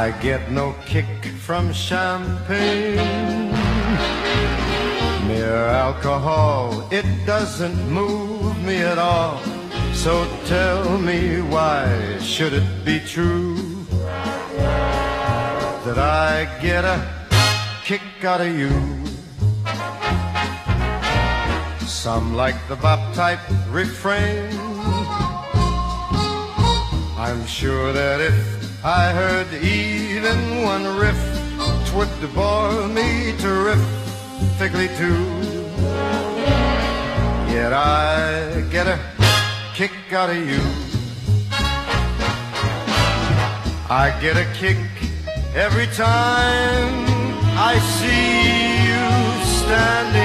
I get no kick from champagne. Mere alcohol, it doesn't move me at all. So tell me why should it be true that I get a kick out of you? Some like the bop type refrain. I'm sure that if I heard even one riff, twould bore me terrifically too. Yet I get a kick out of you. I get a kick every time I see you standing